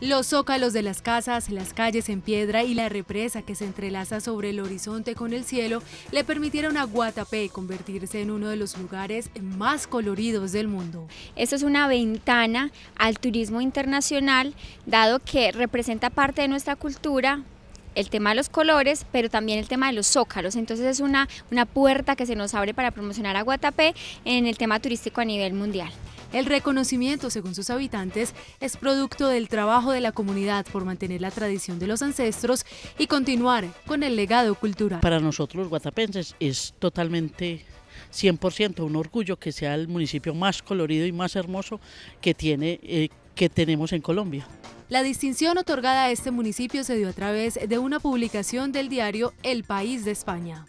Los zócalos de las casas, las calles en piedra y la represa que se entrelaza sobre el horizonte con el cielo le permitieron a Guatapé convertirse en uno de los lugares más coloridos del mundo. Esto es una ventana al turismo internacional, dado que representa parte de nuestra cultura, el tema de los colores, pero también el tema de los zócalos. Entonces es una, una puerta que se nos abre para promocionar a Guatapé en el tema turístico a nivel mundial. El reconocimiento, según sus habitantes, es producto del trabajo de la comunidad por mantener la tradición de los ancestros y continuar con el legado cultural. Para nosotros los guatapenses es totalmente 100% un orgullo que sea el municipio más colorido y más hermoso que, tiene, eh, que tenemos en Colombia. La distinción otorgada a este municipio se dio a través de una publicación del diario El País de España.